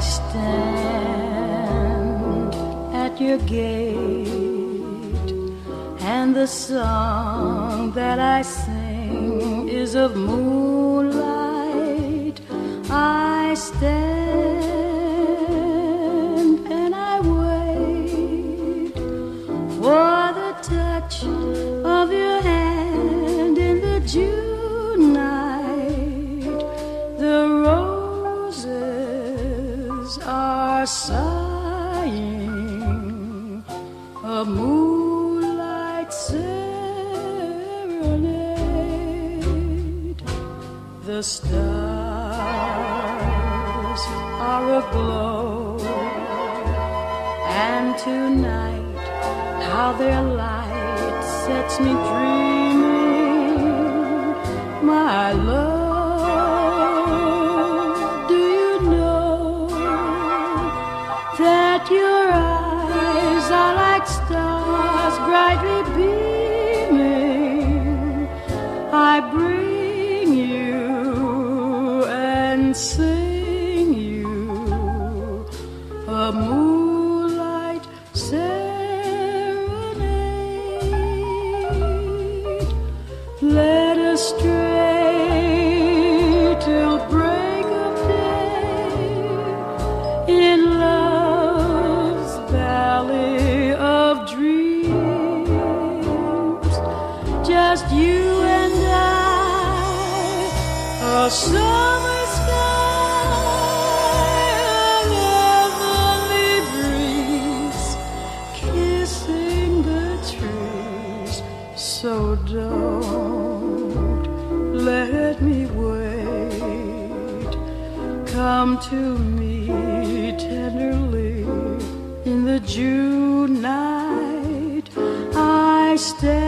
stand at your gate, and the song that I sing is of moonlight. I stand and I wait for the touch The stars are aglow, and tonight, how their light sets me dreaming, my love. Do you know that your eyes are like stars brightly sing you a moonlight serenade. Let us stray till break of day in love's valley of dreams. Just you and I, a summer don't let me wait. Come to me tenderly in the June night. I stay.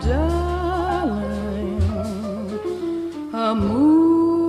darling, a moonlight.